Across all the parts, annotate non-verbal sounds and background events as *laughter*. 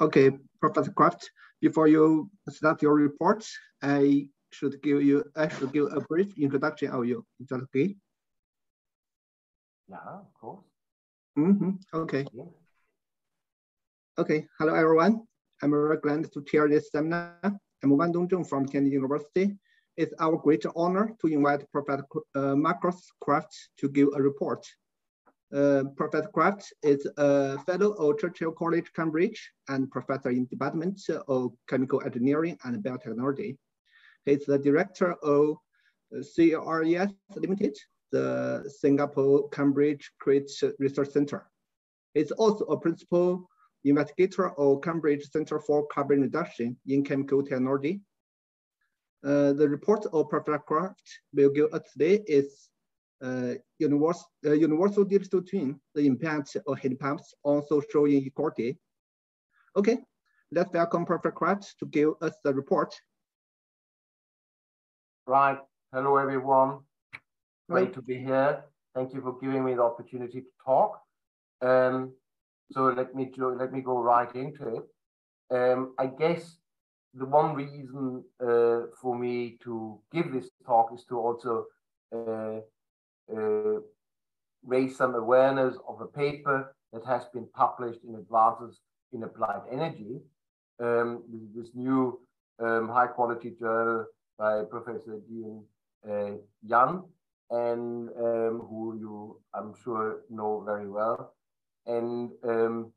Okay, Professor Kraft, before you start your report, I should give you, I should give a brief introduction of you. Is that okay? Yeah, of course. Mm -hmm. Okay. Yeah. Okay, hello everyone. I'm very glad to chair this seminar. I'm Wan Dongzheng from Tianjin University. It's our great honor to invite Professor uh, Markus Kraft to give a report uh, Professor Kraft is a fellow of Churchill College, Cambridge, and professor in Department of Chemical Engineering and Biotechnology. He's the director of CARES Limited, the Singapore Cambridge CREATE Research Center. He's also a principal investigator of Cambridge Center for Carbon Reduction in Chemical Technology. Uh, the report of Professor Kraft will give us today is uh, universal, uh, universal digital twin, the impact of heat pumps on social inequality. Okay, let's welcome Professor Kraft to give us the report. Right, hello everyone. Great right. to be here. Thank you for giving me the opportunity to talk. Um, so let me let me go right into it. Um, I guess the one reason uh, for me to give this talk is to also uh, raise some awareness of a paper that has been published in Advances in Applied Energy. Um, this, new um, high quality journal by Professor Dean uh, Yan, and um, who you, I'm sure, know very well. And um,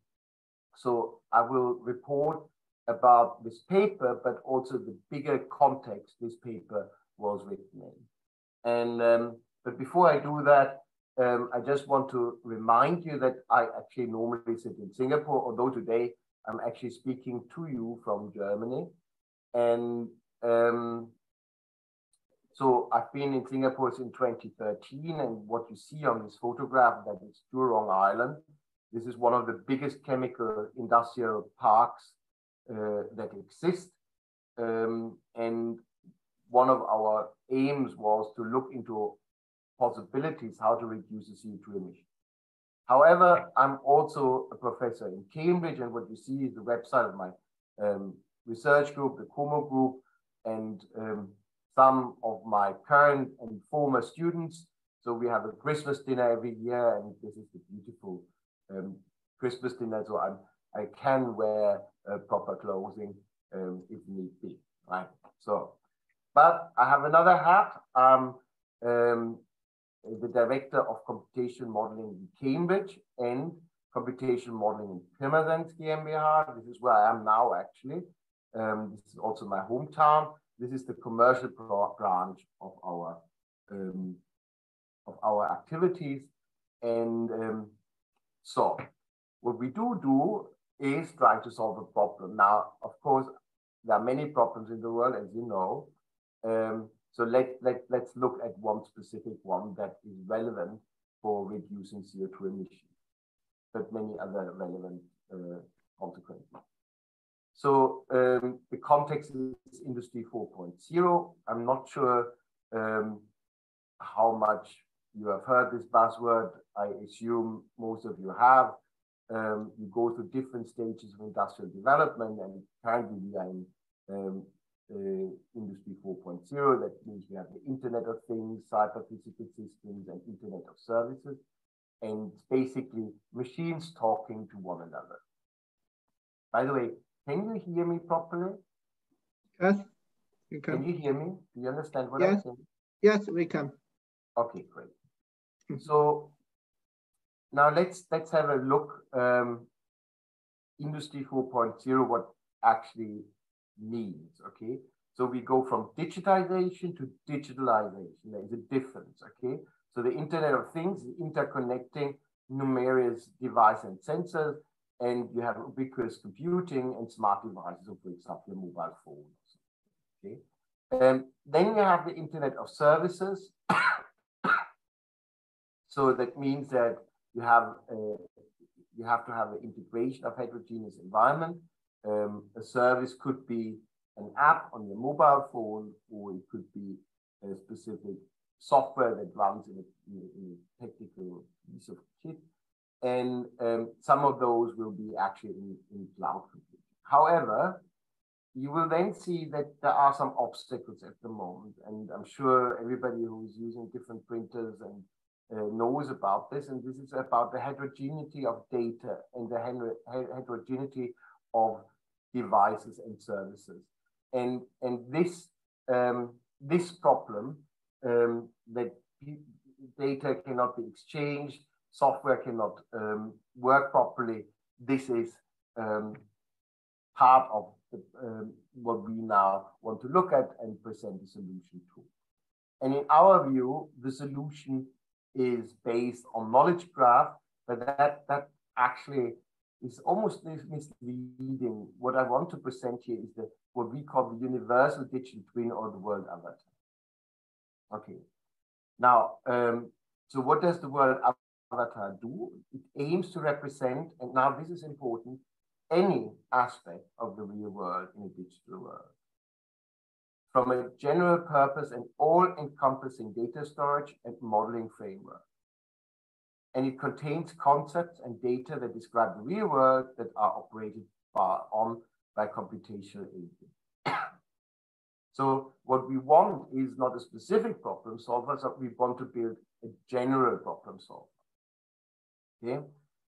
so I will report about this paper, but also the bigger context this paper was written in. And um, but before I do that, um, I just want to remind you that I actually normally sit in Singapore, although today I'm actually speaking to you from Germany. And um, so I've been in Singapore since 2013, and what you see on this photograph, that is Jurong Island. This is one of the biggest chemical industrial parks uh, that exist. Um, and one of our aims was to look into possibilities how to reduce the CO2 emission. However, I'm also a professor in Cambridge, and what you see is the website of my um, research group, the CoMo group, and um, some of my current and former students. So we have a Christmas dinner every year, and this is the beautiful um, Christmas dinner. So I'm, I can wear uh, proper clothing um, if need be, right? So, but I have another hat. Um, um, the director of computation modeling in Cambridge and computation modeling in Pirmasens GmbH. This is where I am now, actually. Um, this is also my hometown. This is the commercial branch of our um, of our activities. And um, so, what we do do is trying to solve a problem. Now, of course, there are many problems in the world, as you know. So let, let, let's look at one specific one that is relevant for reducing CO2 emissions, but many other relevant uh, consequences. So um, the context is Industry 4.0. I'm not sure um, how much you have heard this buzzword. I assume most of you have. Um, you go through different stages of industrial development, and currently we are in um, uh, Industry 4.0. That means we have the Internet of Things, cyber physical systems, and Internet of Services. And basically machines talking to one another. By the way, can you hear me properly? Yes, you can. Can you hear me? Do you understand what yes. I'm saying? Yes, we can. Okay, great. so now let's let's have a look. Um, Industry 4.0, what actually means. Okay, so we go from digitization to digitalization. There is a difference. Okay, so the Internet of Things is interconnecting numerous devices and sensors, and you have ubiquitous computing and smart devices, so for example, mobile phone. Okay, um, then you have the Internet of Services. *coughs* so that means that you have uh, you have to have the integration of heterogeneous environment um, a service could be an app on your mobile phone, or it could be a specific software that runs in a, in a, technical piece of kit. And um, some of those will be actually in, in cloud computing. however, you will then see that there are some obstacles at the moment. And I'm sure everybody who is using different printers and uh, knows about this. And this is about the heterogeneity of data and the heterogeneity of devices and services. And, and this, um, this problem um, that data cannot be exchanged, software cannot um, work properly, this is um, part of the, um, what we now want to look at and present a solution to. And in our view, the solution is based on knowledge graph, but that, that actually is almost misleading. What I want to present here is the what we call the universal digital twin or the world avatar. Okay. Now, um, so what does the world avatar do? It aims to represent, and now this is important, any aspect of the real world in a digital world. From a general purpose and all-encompassing data storage and modeling framework. And it contains concepts and data that describe the real world that are operated by, on by computational agents. *coughs* so what we want is not a specific problem solver, so we want to build a general problem solver. Okay,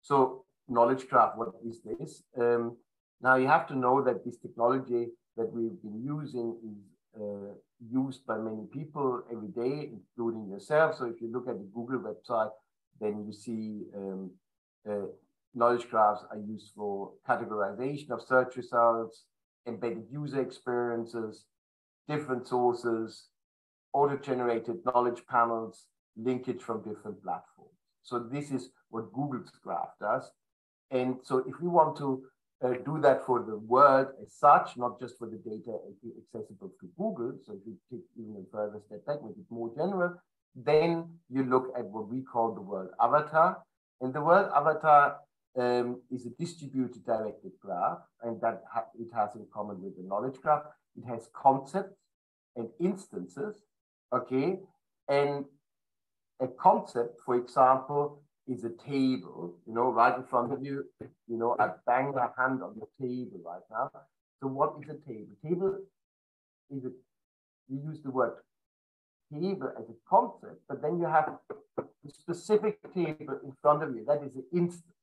so knowledge graph, what is this? Um, now you have to know that this technology that we've been using is uh, used by many people every day, including yourself. So if you look at the Google website, then you see um, uh, knowledge graphs are used for categorization of search results, embedded user experiences, different sources, auto-generated knowledge panels, linkage from different platforms. So this is what Google's graph does. And so if we want to uh, do that for the world as such, not just for the data accessible to Google, so if you take even a further step back, make it more general, then you look at what we call the world avatar. And the world avatar um, is a distributed directed graph, and that ha it has in common with the knowledge graph. It has concepts and instances, okay? And a concept, for example, is a table, you know, right in front of you. You know, I bang my hand on the table right now. So what is a table? Table is a, you use the word table as a concept, but then you have a specific table in front of you. That is an instance.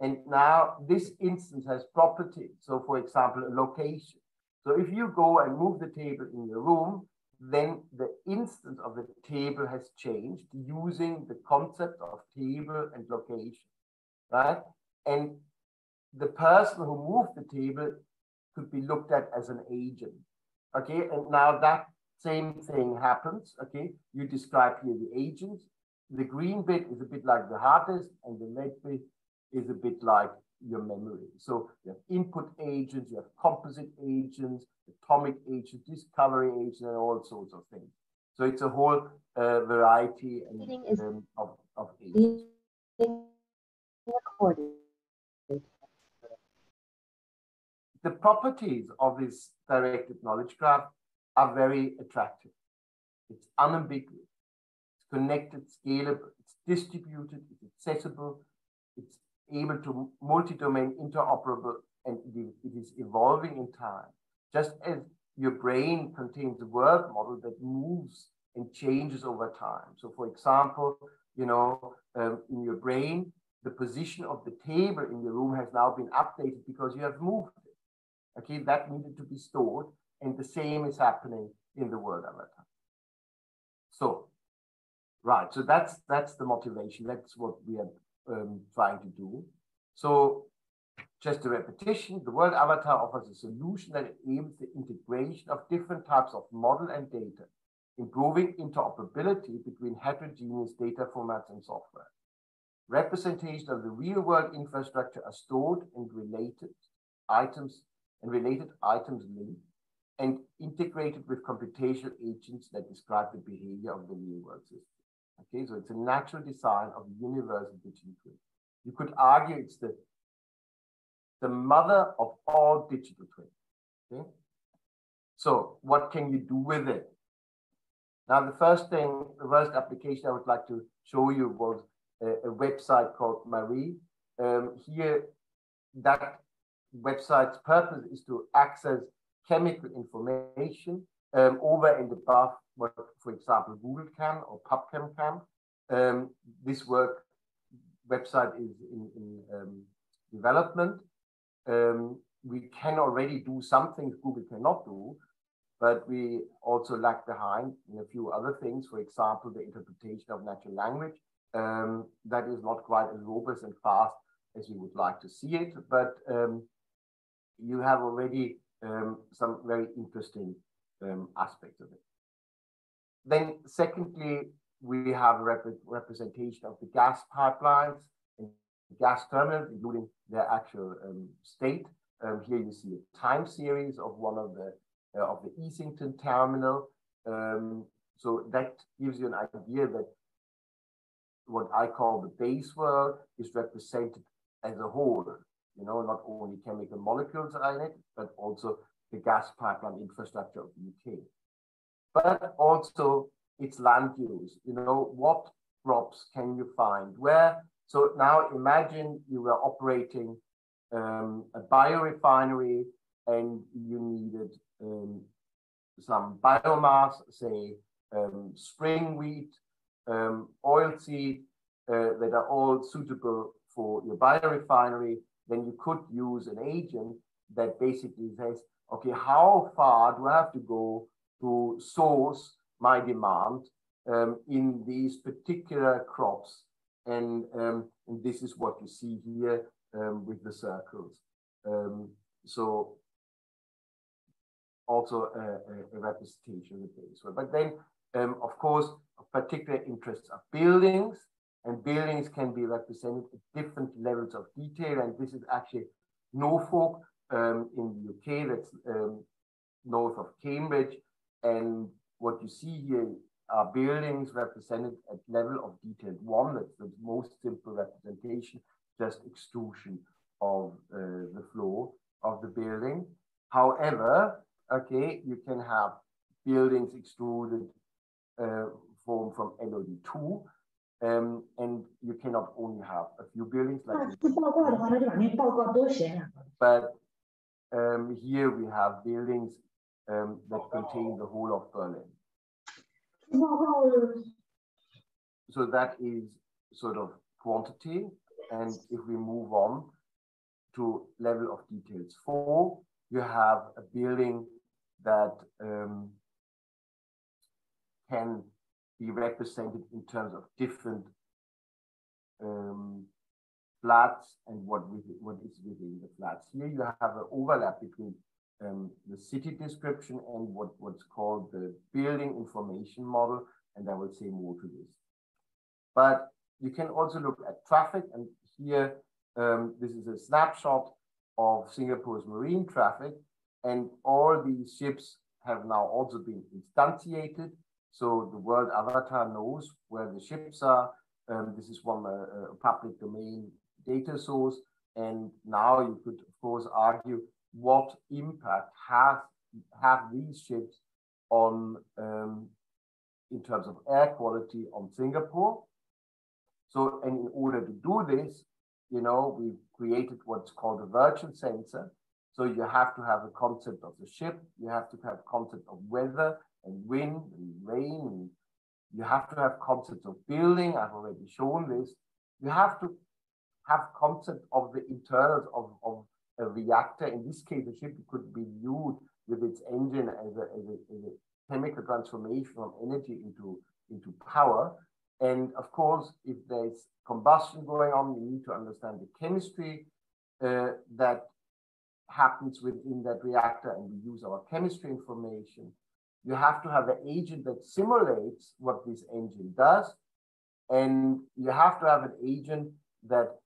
And now this instance has properties. So for example, a location. So if you go and move the table in your room, then the instance of the table has changed using the concept of table and location, right? And the person who moved the table could be looked at as an agent, okay? And now that same thing happens, okay? You describe here the agent. The green bit is a bit like the hard disk, and the red bit is a bit like your memory. So you have input agents, you have composite agents, atomic agents, discovery agents, and all sorts of things. So it's a whole uh, variety and, um, of, of agents. The properties of this directed knowledge graph are very attractive. It's unambiguous, it's connected, scalable, it's distributed, it's accessible, it's able to multi-domain interoperable, and it is evolving in time. Just as your brain contains a world model that moves and changes over time. So for example, you know, um, in your brain, the position of the table in your room has now been updated because you have moved it. Okay, that needed to be stored. And the same is happening in the world avatar. So, right, so that's that's the motivation. That's what we are um, trying to do. So just a repetition, the world avatar offers a solution that enables the integration of different types of model and data, improving interoperability between heterogeneous data formats and software. Representation of the real world infrastructure are stored and related items and related items linked and integrated with computational agents that describe the behavior of the real world system. Okay, so it's a natural design of the universal digital twin. You could argue it's the, the mother of all digital twins. Okay? So what can you do with it? Now, the first thing, the first application I would like to show you was a, a website called Marie. Um, here, that website's purpose is to access chemical information um, over and above what, for example, Google can or PubChem can. Um, this work website is in, in um, development. Um, we can already do some things Google cannot do, but we also lag behind in a few other things. For example, the interpretation of natural language. Um, that is not quite as robust and fast as we would like to see it, but um, you have already um, some very interesting um, aspects of it. Then secondly, we have a rep representation of the gas pipelines and gas terminals, including their actual um, state. Um, here you see a time series of one of the uh, of the Easington terminal. Um, so that gives you an idea that what I call the base world is represented as a whole. You know, not only chemical molecules are in it, but also the gas pipeline infrastructure of the UK. But also its land use. You know, what crops can you find? Where? So now imagine you were operating um, a biorefinery and you needed um, some biomass, say um, spring wheat, um, oilseed, uh, that are all suitable for your biorefinery, then you could use an agent that basically says, okay, how far do I have to go to source my demand um, in these particular crops? And, um, and, this is what you see here um, with the circles. Um, so also a, a, a representation of the base. But then, um, of course, particular interest are buildings, and buildings can be represented at different levels of detail. And this is actually Norfolk um, in the UK, that's um, north of Cambridge. And what you see here are buildings represented at level of detail one. That's the most simple representation, just extrusion of uh, the floor of the building. However, okay, you can have buildings extruded uh, from LOD2, um, and you cannot only have a few buildings like *laughs* this. but um, here we have buildings um, that contain the whole of Berlin. So that is sort of quantity. And if we move on to level of details four, you have a building that um, can be represented in terms of different um, flats and what, what is within the flats. Here you have an overlap between um, the city description and what, what's called the building information model, and I will say more to this. But you can also look at traffic, and here um, this is a snapshot of Singapore's marine traffic, and all these ships have now also been instantiated. So the world avatar knows where the ships are. Um, this is one uh, public domain data source. And now you could, of course, argue what impact have, have these ships on, um, in terms of air quality on Singapore. So, and in order to do this, you know, we've created what's called a virtual sensor. So you have to have a concept of the ship, you have to have concept of weather and wind and rain, and you have to have concepts of building. I've already shown this. You have to have concept of the internals of, of a reactor. In this case, the ship could be viewed with its engine as a, as a, as a chemical transformation from energy into, into power. And of course, if there's combustion going on, you need to understand the chemistry uh, that happens within that reactor, and we use our chemistry information. You have to have an agent that simulates what this engine does, and you have to have an agent that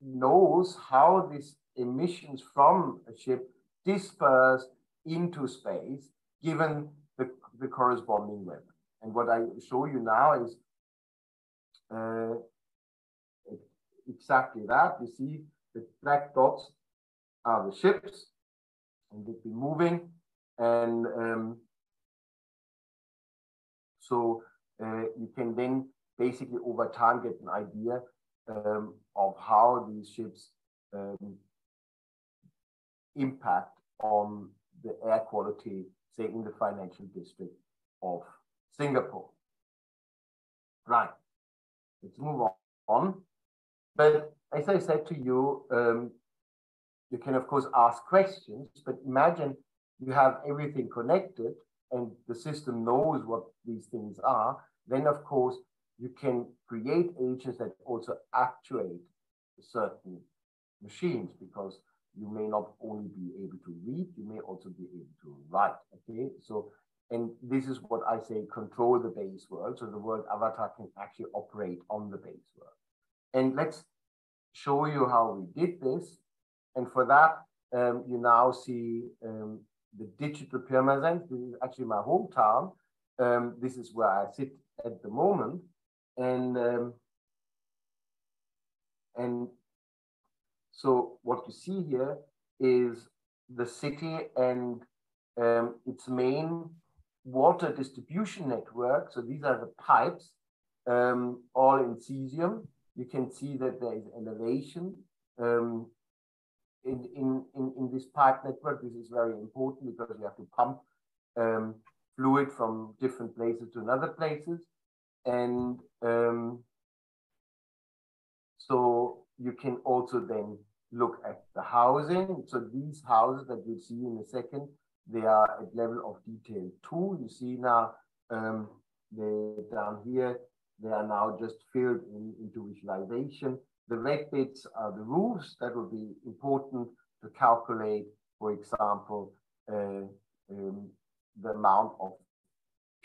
knows how these emissions from a ship disperse into space given the, the corresponding weather. And what I show you now is uh, exactly that. You see the black dots are the ships and they've been moving. And um, so uh, you can then basically over time get an idea um, of how these ships um, impact on the air quality, say in the financial district of Singapore. Right, let's move on. But as I said to you, um, you can of course ask questions, but imagine you have everything connected and the system knows what these things are, then of course you can create agents that also actuate certain machines because you may not only be able to read, you may also be able to write. Okay, so and this is what I say control the base world. So the world avatar can actually operate on the base world. And let's show you how we did this. And for that, um, you now see um, the digital Pirmasens. This is actually my hometown. Um, this is where I sit at the moment. And, um, and so what you see here is the city and um, its main water distribution network. So these are the pipes, um, all in cesium. You can see that there is elevation um, in, in, in, in, this pipe network. This is very important because you have to pump um, fluid from different places to another places. And um, so you can also then look at the housing. So these houses that you'll see in a second, they are at level of detail two. You see now um, they down here, they are now just filled in, into visualization. The red bits are the roofs. That will be important to calculate, for example, uh, um, the amount of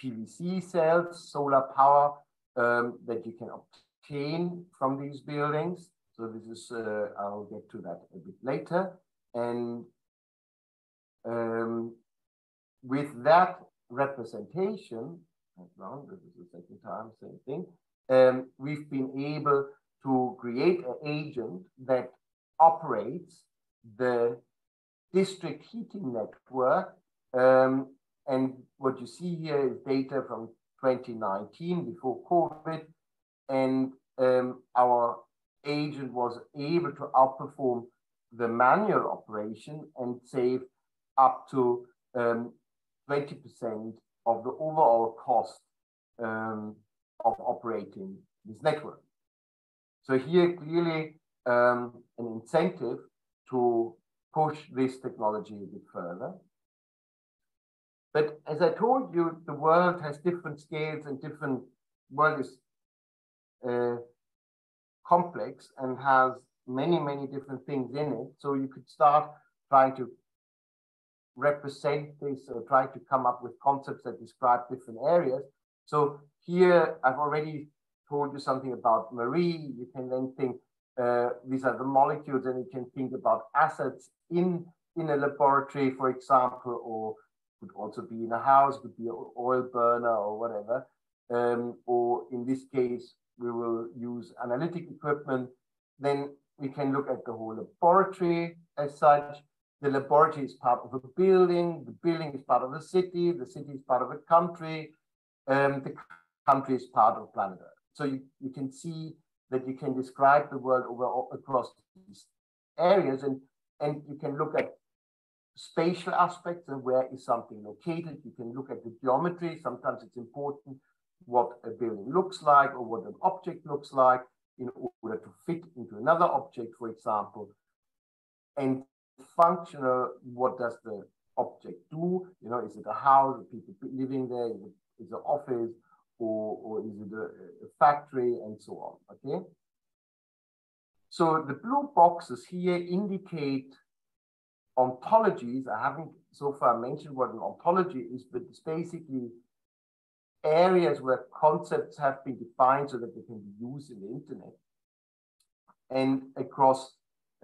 PVC cells, solar power um, that you can obtain from these buildings. So this is, uh, I'll get to that a bit later. And um, with that representation, wrong, this is the second time, same thing, um, we've been able to create an agent that operates the district heating network. Um, and what you see here is data from 2019 before COVID. And um, our agent was able to outperform the manual operation and save up to 20% um, of the overall cost um, of operating this network. So here clearly um, an incentive to push this technology a bit further. But as I told you, the world has different scales and different world is uh, complex and has many, many different things in it. So you could start trying to represent this or try to come up with concepts that describe different areas. So here I've already told you something about Marie. You can then think uh, these are the molecules, and you can think about assets in in a laboratory, for example, or could also be in a house, could be an oil burner or whatever. Um, or in this case, we will use analytic equipment. Then we can look at the whole laboratory as such. The laboratory is part of a building. The building is part of a city. The city is part of a country. Um, the country is part of planet Earth. So you, you can see that you can describe the world over across these areas and, and you can look at spatial aspects and where is something located. You can look at the geometry. Sometimes it's important what a building looks like or what an object looks like in order to fit into another object, for example. And functional, what does the object do? You know, is it a house, people living there? Is it an office? Or, or is it a, a factory and so on, okay? So the blue boxes here indicate ontologies. I haven't so far mentioned what an ontology is, but it's basically areas where concepts have been defined so that they can be used in the internet and across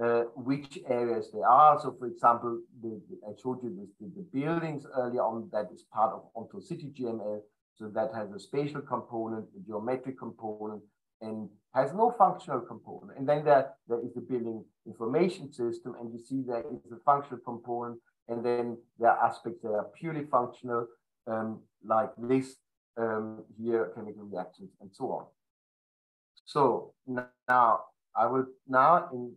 uh, which areas they are. So for example, the, the, I showed you this, the, the, buildings earlier on that is part of OntoCity GML. So that has a spatial component, a geometric component, and has no functional component. And then there, there is the building information system, and you see there is a functional component, and then there are aspects that are purely functional, um, like this um, here, chemical reactions, and so on. So now I will now in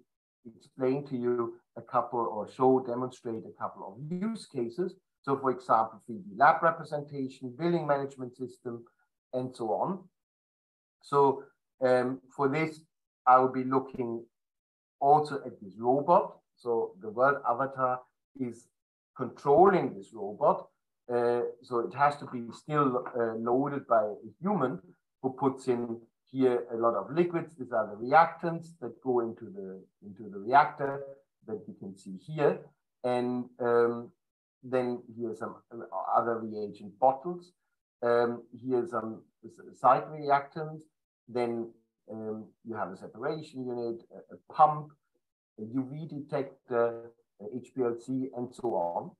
explain to you a couple or show, demonstrate a couple of use cases. So for example, 3D lab representation, building management system, and so on. So um, for this, I will be looking also at this robot. So the world avatar is controlling this robot. Uh, so it has to be still uh, loaded by a human who puts in here a lot of liquids. These are the reactants that go into the into the reactor that you can see here. And um, then here's some other reagent bottles. Um, here's some side reactants. Then um, you have a separation unit, a, a pump, a UV detector, HPLC, and so on.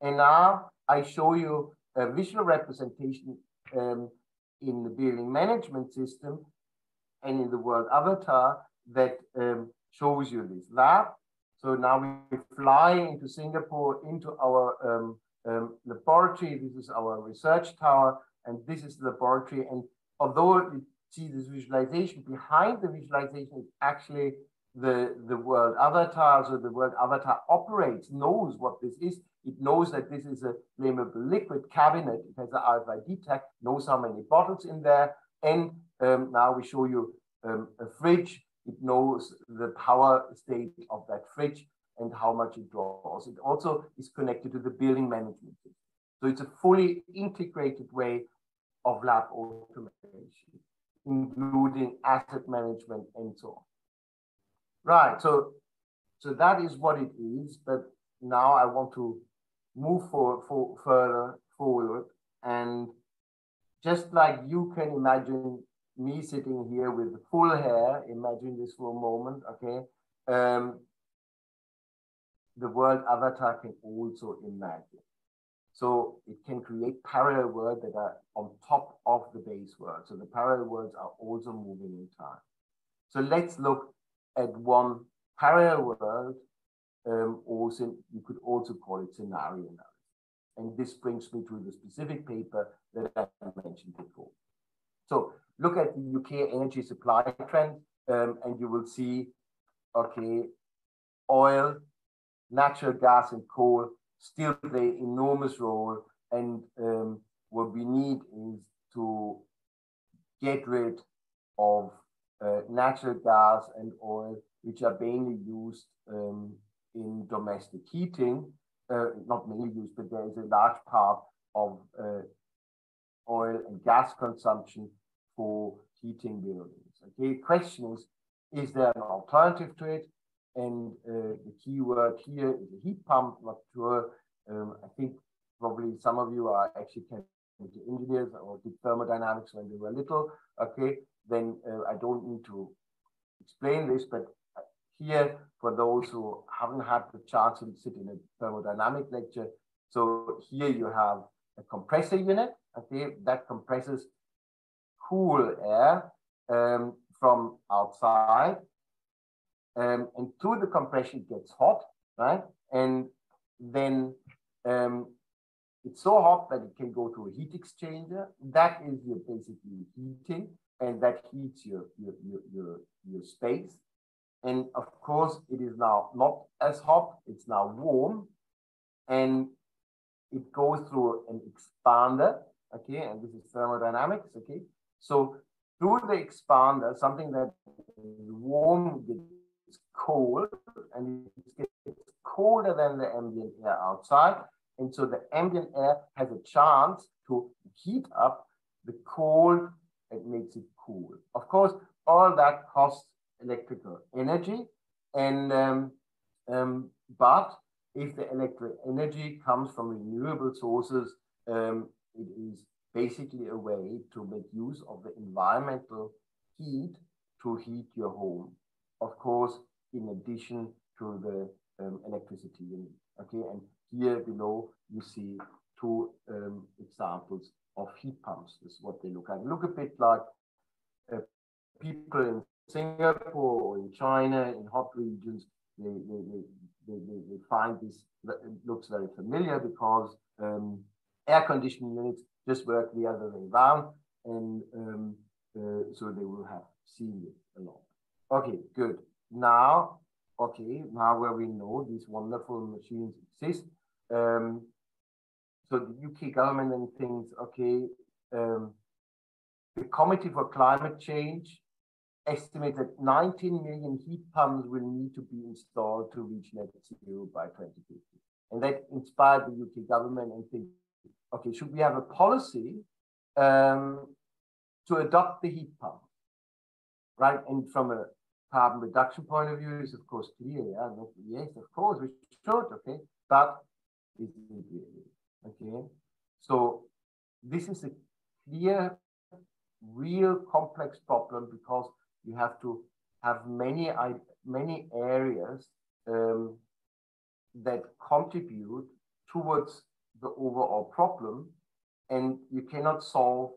And now I show you a visual representation um, in the building management system and in the world avatar that um, shows you this lab. So now we fly into Singapore into our um, um, laboratory. This is our research tower, and this is the laboratory. And although you see this visualization, behind the visualization is actually the, the world avatar. So the world avatar operates, knows what this is. It knows that this is a flammable liquid cabinet. It has an RFID tag, knows how many bottles in there. And um, now we show you um, a fridge. It knows the power state of that fridge and how much it draws. It also is connected to the building management. So it's a fully integrated way of lab automation, including asset management and so on. Right, so, so that is what it is, but now I want to move for, for further forward and just like you can imagine me sitting here with full hair, imagine this for a moment, okay? Um, the world avatar can also imagine. So it can create parallel worlds that are on top of the base world. So the parallel worlds are also moving in time. So let's look at one parallel world, um, also you could also call it scenario analysis. And this brings me to the specific paper that I mentioned before. So look at the UK energy supply trend, um, and you will see, okay, oil, natural gas, and coal still play enormous role. And um, what we need is to get rid of uh, natural gas and oil, which are mainly used um, in domestic heating, uh, not mainly used, but there is a large part of uh, oil and gas consumption for heating buildings. Okay, question is, is there an alternative to it? And uh, the key word here is a heat pump. Not sure. Um, I think probably some of you are actually engineers or did thermodynamics when they were little. Okay, then uh, I don't need to explain this, but here for those who haven't had the chance to sit in a thermodynamic lecture. So here you have a compressor unit, okay, that compresses cool air um, from outside. Um, and through the compression it gets hot, right? And then um, it's so hot that it can go to a heat exchanger. That is your basically heating and that heats your, your, your, your, your space. And of course, it is now not as hot, it's now warm, and it goes through an expander, okay, and this is thermodynamics, okay. So through the expander, something that is warm gets cold, and it gets colder than the ambient air outside. And so the ambient air has a chance to heat up the cold it makes it cool. Of course, all that costs electrical energy. And um, um, but if the electric energy comes from renewable sources, um, it is basically a way to make use of the environmental heat to heat your home. Of course, in addition to the um, electricity you need. Okay, and here below you see two um, examples of heat pumps This is what they look like. Look a bit like uh, people in Singapore or in China in hot regions. They, they, they, they, they find this looks very familiar because um, air conditioning units just work the other way around, and um, uh, so they will have seen it a lot. Okay, good. Now okay, now where we know these wonderful machines exist, um, so the UK government then thinks, okay, um, the Committee for Climate Change estimates that 19 million heat pumps will need to be installed to reach net zero by 2050. And that inspired the UK government and think, okay, should we have a policy um, to adopt the heat pump? Right? And from a carbon reduction point of view, is of course clear. Yeah, yes, of course, we should, okay, but is it really? Okay, so this is a clear, real complex problem because you have to have many many areas um, that contribute towards the overall problem, and you cannot solve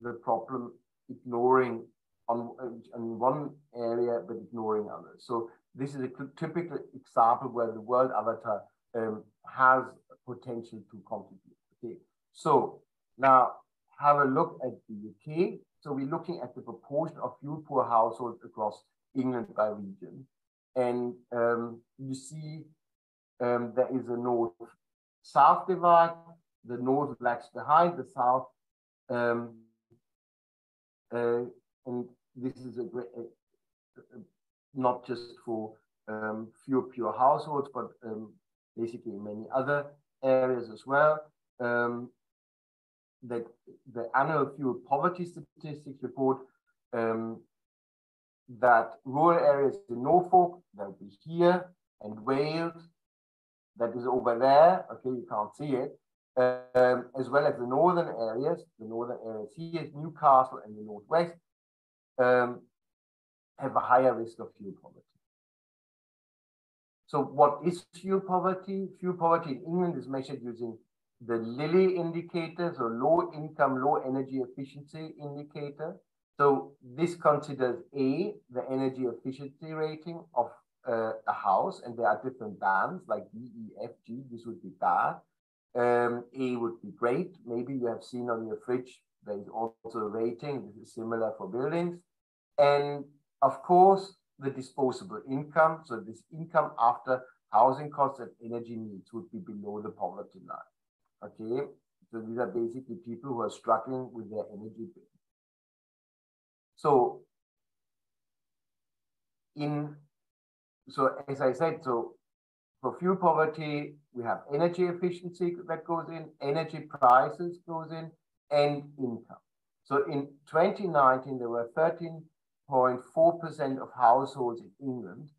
the problem ignoring on, on one area but ignoring others. So this is a typical example where the world avatar um, has potential to contribute. Okay, so now have a look at the UK. So we're looking at the proportion of fuel poor households across England by region. And um, you see um, there is a north-south divide. The north lags behind the south. Um, uh, and this is a great, uh, not just for um, fuel poor households, but um, basically many other areas as well. Um, that the annual fuel poverty statistics report um, that rural areas in Norfolk, that will be here, and Wales, that is over there, okay, you can't see it, um, as well as the northern areas, the northern areas here, Newcastle and the northwest, um, have a higher risk of fuel poverty. So what is fuel poverty? Fuel poverty in England is measured using the LILEE indicator, so low income, low energy efficiency indicator. So this considers A, the energy efficiency rating of uh, a house, and there are different bands like D, E, F, G. This would be bad. Um, a would be great. Maybe you have seen on your fridge, there is also a rating. This is similar for buildings. And of course, the disposable income. So this income after housing costs and energy needs would be below the poverty line. Okay, so these are basically people who are struggling with their energy bill. So in so as I said, so for fuel poverty, we have energy efficiency that goes in, energy prices goes in, and income. So in 2019, there were 13.4% of households in England.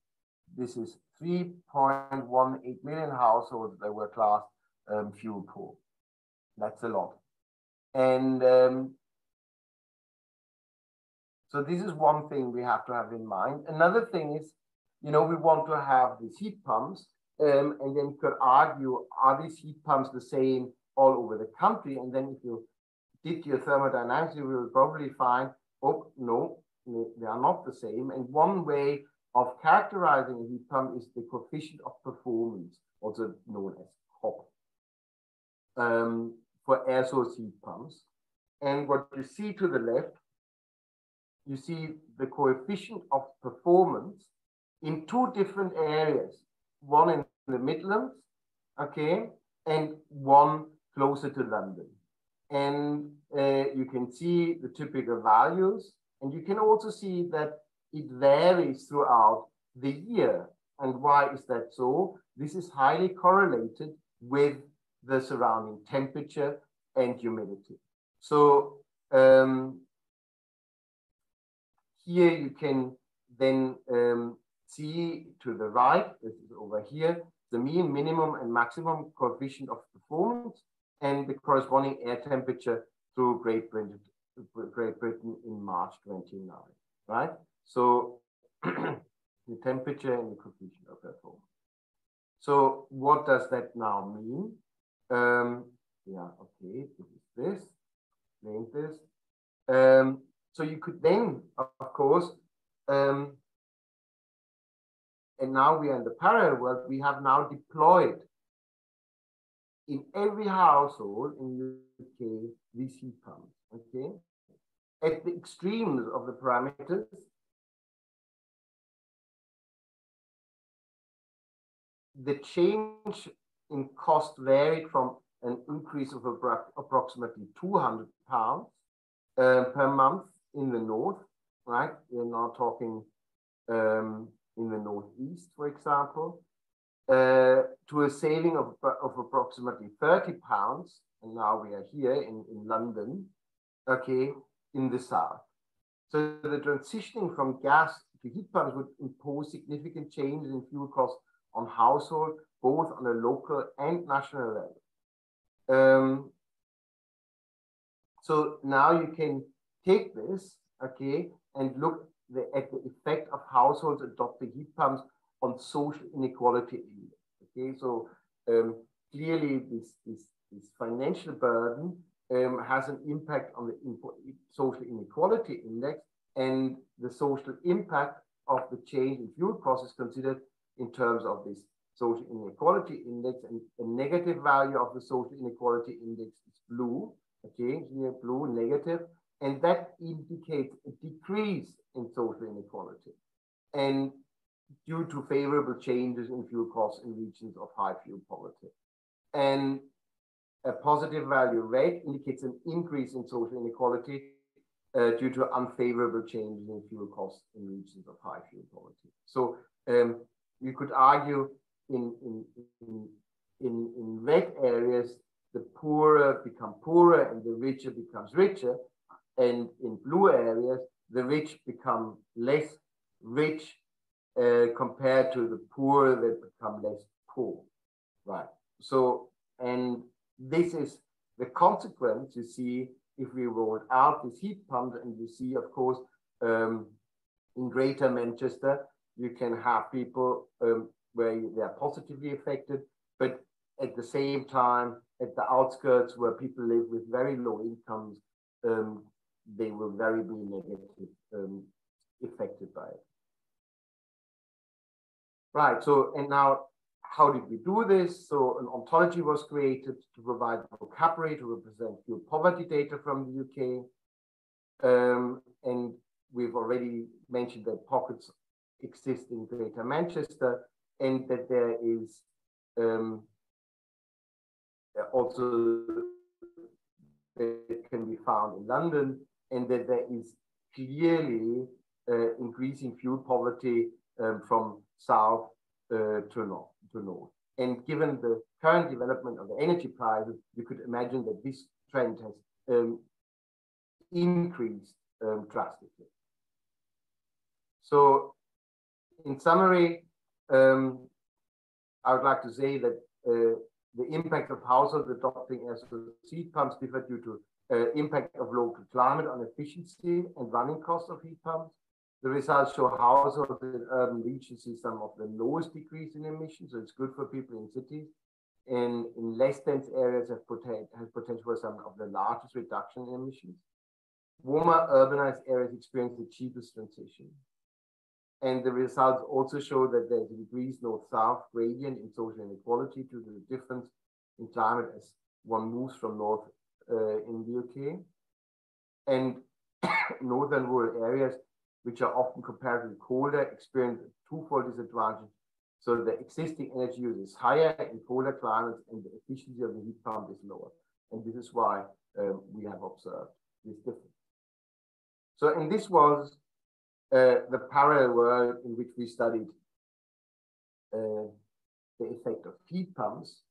This is 3.18 million households that were classed um, fuel poor. That's a lot. And um, so this is one thing we have to have in mind. Another thing is, you know, we want to have these heat pumps, um, and then you could argue, are these heat pumps the same all over the country? And then if you did your thermodynamics, you will probably find, oh, no, they are not the same. And one way of characterizing a heat pump is the coefficient of performance, also known as COP um, for air source heat pumps. And what you see to the left, you see the coefficient of performance in two different areas, one in the Midlands, okay, and one closer to London. And uh, you can see the typical values, and you can also see that it varies throughout the year. And why is that so? This is highly correlated with the surrounding temperature and humidity. So um, here you can then um, see to the right, this is over here, the mean, minimum, and maximum coefficient of performance and the corresponding air temperature through Great Britain, Great Britain in March 29, right? So *clears throat* the temperature and the coefficient of performance. So what does that now mean? Um, yeah, okay, this is this, name this. Um, so you could then, of course, um, and now we are in the parallel world, we have now deployed in every household in UK these heat pumps, okay? At the extremes of the parameters, the change in cost varied from an increase of approximately 200 pounds uh, per month in the north, right? We're now talking um, in the northeast, for example, uh, to a saving of, of approximately 30 pounds. And now we are here in, in London, okay, in the south. So the transitioning from gas to heat pumps would impose significant changes in fuel costs on households, both on a local and national level. Um, so now you can take this, okay, and look the, the effect of households adopting heat pumps on social inequality. Okay, so um, clearly this, this, this financial burden um, has an impact on the social inequality index and the social impact of the change in fuel costs is considered in terms of this social inequality index. And the negative value of the social inequality index is blue, okay, here blue, negative, and that indicates a decrease in social inequality and due to favorable changes in fuel costs in regions of high fuel poverty. And a positive value rate indicates an increase in social inequality uh, due to unfavorable changes in fuel costs in regions of high fuel poverty. So um, you could argue in, in, in, in, in red areas, the poorer become poorer and the richer becomes richer. And in blue areas, the rich become less rich uh, compared to the poor that become less poor. Right. So, and this is the consequence you see if we roll out this heat pump and you see, of course, um, in greater Manchester, you can have people um, where they are positively affected, but at the same time, at the outskirts where people live with very low incomes, um, they will very be negatively um, affected by it. Right, so, and now how did we do this? So an ontology was created to provide vocabulary to represent fuel poverty data from the UK. Um, and we've already mentioned that pockets exist in Greater Manchester and that there is um, also that can be found in London and that there is clearly uh, increasing fuel poverty um, from south uh, to north to north. And given the current development of the energy prices, you could imagine that this trend has um, increased um, drastically. So in summary, um, I would like to say that uh, the impact of households adopting heat pumps differ due to uh, impact of local climate on efficiency and running costs of heat pumps, the results show households in urban regions see some of the lowest decrease in emissions, so it's good for people in cities. And in less dense areas have, poten has potential for some of the largest reduction in emissions. Warmer urbanized areas experience the cheapest transition. And the results also show that there's a degrees north-south gradient in social inequality due to the difference in climate as one moves from north uh, in the UK. And *coughs* northern rural areas which are often comparatively colder, experience a twofold disadvantage. So the existing energy use is higher in colder climates and the efficiency of the heat pump is lower. And this is why um, we have observed this difference. So, and this was uh, the parallel world in which we studied uh, the effect of heat pumps.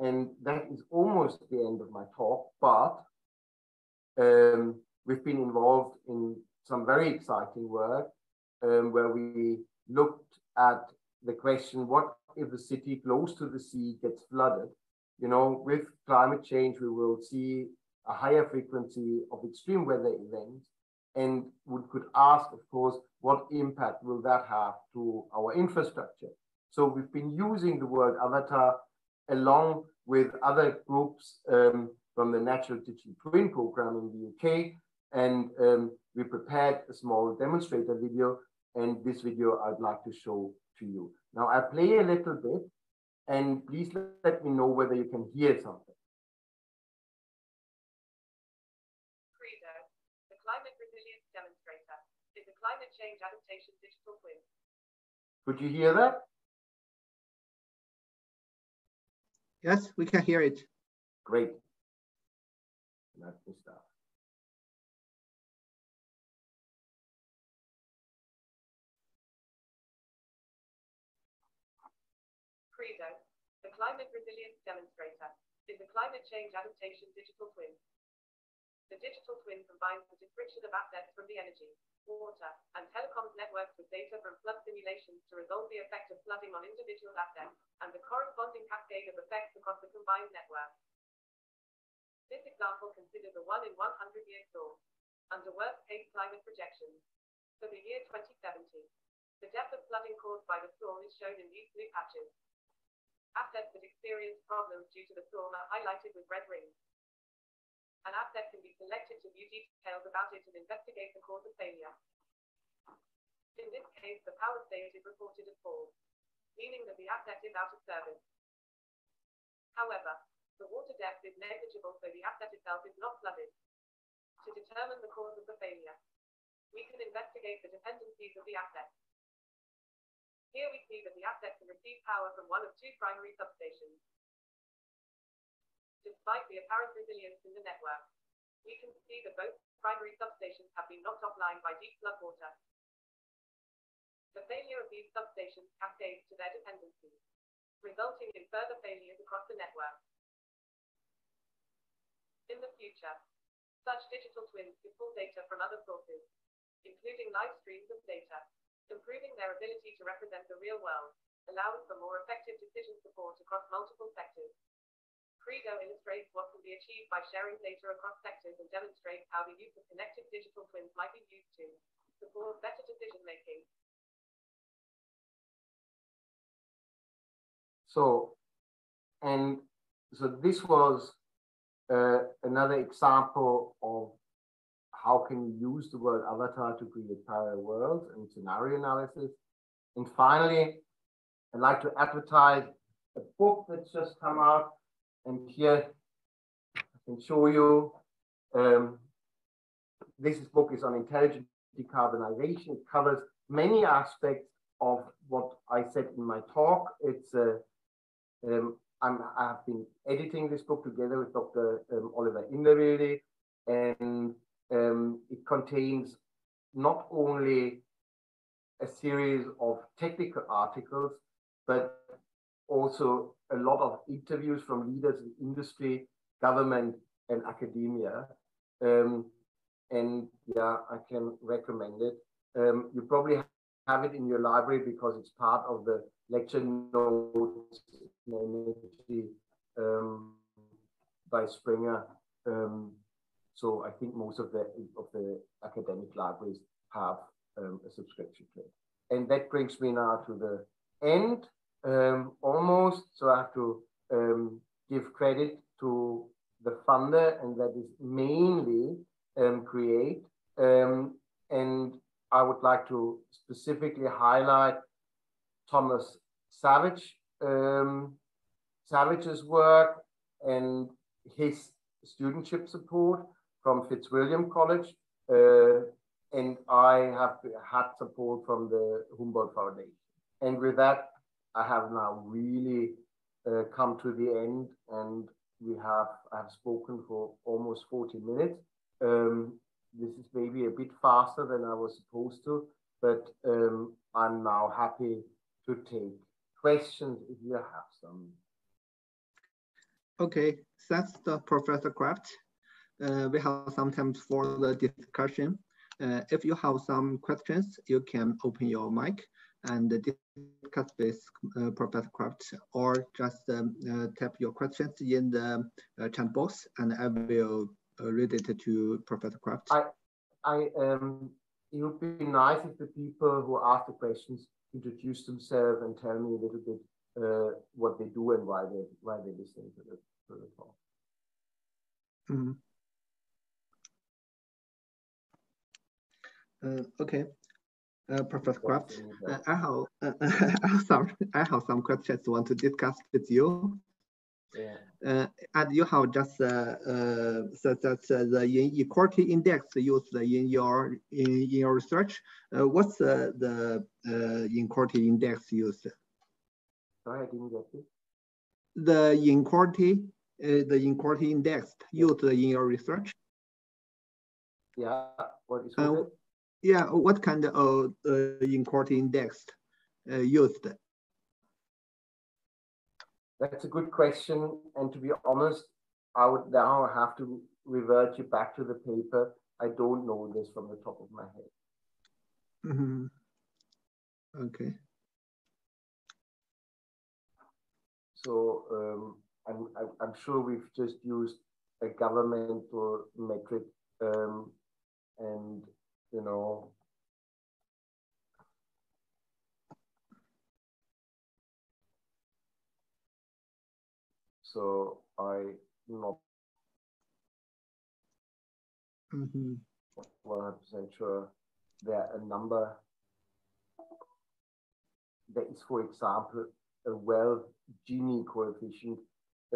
And that is almost the end of my talk, but um, we've been involved in some very exciting work um, where we looked at the question, what if the city close to the sea gets flooded? You know, with climate change, we will see a higher frequency of extreme weather events. And we could ask, of course, what impact will that have to our infrastructure? So we've been using the World Avatar along with other groups um, from the National Digital Twin program in the UK. And um, we prepared a small demonstrator video and this video I'd like to show to you. Now I play a little bit and please let me know whether you can hear something. CREDO, the Climate Resilience Demonstrator, is a climate change adaptation digital twin. Could you hear that? Yes, we can hear it. Great. Let me start. Credo, the climate resilience demonstrator, is a climate change adaptation digital twin. The digital twin combines the description of assets from the energy, water, and telecoms networks with data from flood simulations to resolve the effect of flooding on individual assets and the corresponding cascade of effects across the combined network. This example considers a 1 in 100 year storm. Under worst case climate projections, for the year 2070, the depth of flooding caused by the storm is shown in these blue patches. Assets that experience problems due to the storm are highlighted with red rings. An asset can be selected to view details about it and investigate the cause of failure. In this case, the power state is reported as false, meaning that the asset is out of service. However, the water depth is negligible, so the asset itself is not flooded. To determine the cause of the failure, we can investigate the dependencies of the asset. Here we see that the asset can receive power from one of two primary substations. Despite the apparent resilience in the network, we can see that both primary substations have been knocked offline by deep flood water. The failure of these substations cascades to their dependencies, resulting in further failures across the network. In the future, such digital twins could pull data from other sources, including live streams of data, improving their ability to represent the real world, allowing for more effective decision support across multiple sectors. Credo illustrates what can be achieved by sharing data across sectors and demonstrates how the use of connected digital twins might be used to support better decision making. So, and so this was uh, another example of how can you use the World Avatar to create parallel worlds and scenario analysis. And finally, I'd like to advertise a book that's just come out and here I can show you, um, this book is on intelligent decarbonization. It covers many aspects of what I said in my talk. It's uh, um, i have been editing this book together with Dr. Um, Oliver Inderwildi, and um, it contains not only a series of technical articles, but also a lot of interviews from leaders in industry, government, and academia. Um, and yeah, I can recommend it. Um, you probably have it in your library because it's part of the lecture notes um, by Springer. Um, so I think most of the of the academic libraries have um, a subscription to it. And that brings me now to the end um, almost. So I have to um, give credit to the funder, and that is mainly um, CREATE. Um, and I would like to specifically highlight Thomas Savage, um, Savage's work and his studentship support from Fitzwilliam College. Uh, and I have had support from the Humboldt Foundation. And with that, I have now really uh, come to the end and we have, I've spoken for almost 40 minutes. Um, this is maybe a bit faster than I was supposed to, but um, I'm now happy to take questions if you have some. Okay, thanks Professor Kraft. Uh, we have some time for the discussion. Uh, if you have some questions, you can open your mic and discuss with uh, Professor Kraft or just um, uh, type your questions in the uh, chat box and I will uh, read it to Professor Kraft. I, I, um, it would be nice if the people who ask the questions introduce themselves and tell me a little bit uh, what they do and why they why they listen to the, to the talk. Mm -hmm. uh, okay. Uh, Professor Kraft, uh, I have uh, *laughs* I have some I have some questions I want to discuss with you. Yeah. Uh, and you have just uh, uh, said that the inequality index used in your in, in your research. what's the, the inequality index used? Sorry, I didn't get it. the inequality, uh, the inequality index used in your research? Yeah, what is uh, Yeah, what kind of uh, inequality index uh, used? That's a good question. And to be honest, I would now have to revert you back to the paper. I don't know this from the top of my head. Mm -hmm. Okay. So um, I'm, I'm sure we've just used a governmental metric um, and, you know, so I not mm -hmm. 100% sure that a number that is, for example, a well Gini coefficient,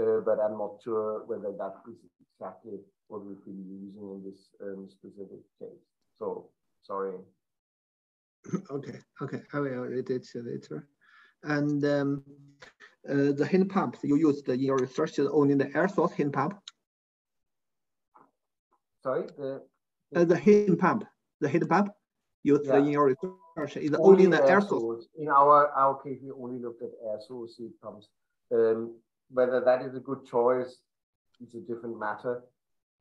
uh, but I'm not sure whether that is exactly what we've been using in this um, specific case. So sorry. *laughs* Okay, okay, I will read it later. And um, uh, the heat pump you used in your research is only the air source heat pump? Sorry? The, the, uh, the heat pump, the heat pump used yeah. in your research is only, only the air, source. source. In our, our case, we only looked at air source heat pumps. Um, whether that is a good choice is a different matter.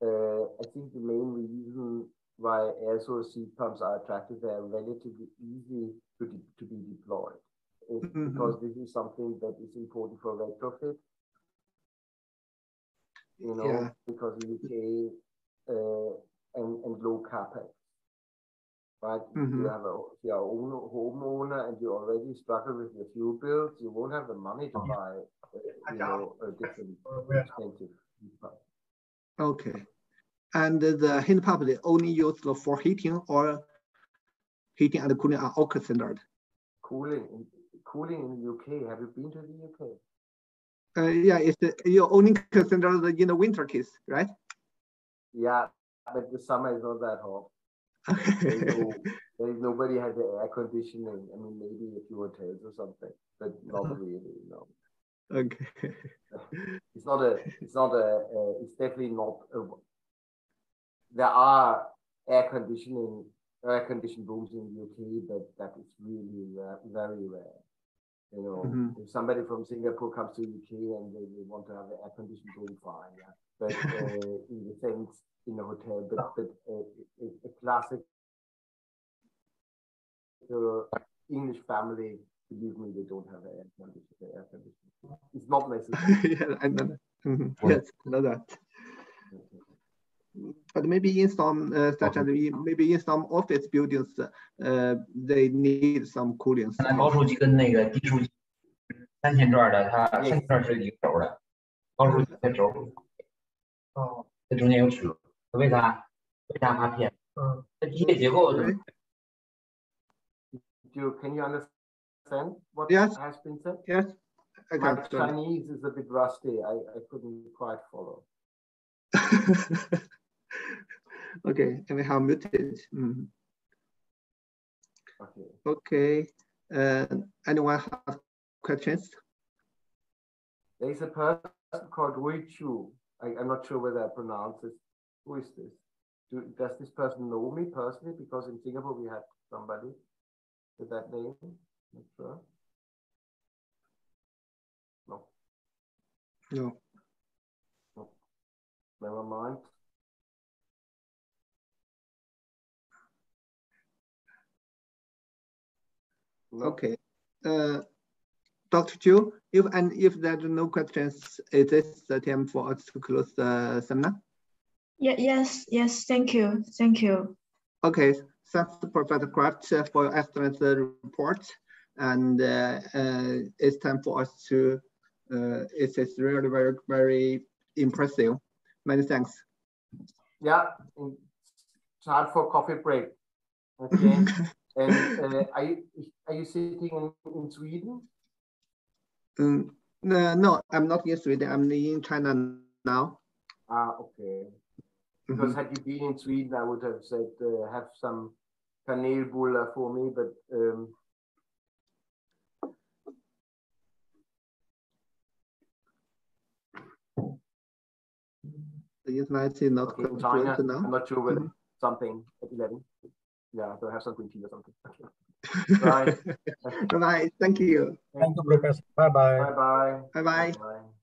Uh, I think the main reason why air source heat pumps are attractive, they are relatively easy to, to be deployed. It's mm -hmm. because this is something that is important for retrofit. You know, yeah. because you pay uh, and, and low capex right? Mm-hmm. You have a you're a homeowner and you already struggle with your fuel bills, you won't have the money to buy, uh, you know, a different expensive. Okay, and the heat pump is only used for heating or heating and cooling are all considered. Cooling, cooling in the UK. Have you been to the UK? Uh, yeah, it's you only consider in the winter case, right? Yeah, but the summer is not that hot there's, no, there's nobody has the air conditioning. I mean, maybe a few hotels or something, but not uh-huh. really. No. Okay. *laughs* it's not a. It's not a. Uh, it's definitely not. A, there are air conditioning, air conditioned rooms in the UK, but that is really rare, very rare. You know, mm-hmm. if somebody from Singapore comes to the UK and they, they want to have an air conditioned room, fine. Yeah. But *laughs* uh, in the sense in a hotel, but, but a, a classic English family, believe me, they don't have an air conditioning. Air conditioning. It's not necessary. *laughs* yeah, I know that. Mm -hmm. Yes, I know that But maybe in some, uh, such as maybe in some office buildings, uh, they need some cooling. 高数机跟那个低数机三千转的，它三千转是一个轴的，高数机的轴，哦，这中间有齿轮。为啥？为啥它偏？嗯，它机械结构是。Do can you understand what yes. has been said? Yes. I My Chinese is a bit rusty. I, I couldn't quite follow. *laughs* okay, and we have muted. Mm. Okay. Okay. Uh, anyone have questions? There is a person called Wei Chu. I, am not sure whether I pronounce it who is this? Do, does this person know me personally? Because in Singapore we had somebody with that name. Not sure. No. No. no. Never mind. No. Okay. Uh, Dr. Chu, if and if there are no questions, is this the time for us to close the seminar? Yeah, yes, yes, thank you, thank you. Okay, thanks Professor Kraft for your excellent report. And uh, uh, it's time for us to, uh, it is really very, very impressive. Many thanks. Yeah, time for coffee break. Okay. *laughs* and uh, are, you, are you sitting in, in Sweden? Um, no, no, I'm not in Sweden. I'm in China now. Ah, okay. Because mm -hmm. had you been in Sweden, I would have said, uh, have some kanelbullar for me, but um, The not okay, China, now. I'm not sure whether mm -hmm. something at 11. Yeah, they'll have some green tea or something. *laughs* Bye. *laughs* bye. Thank you. Thank you, Lucas. Bye bye. Bye bye. Bye bye. bye, -bye.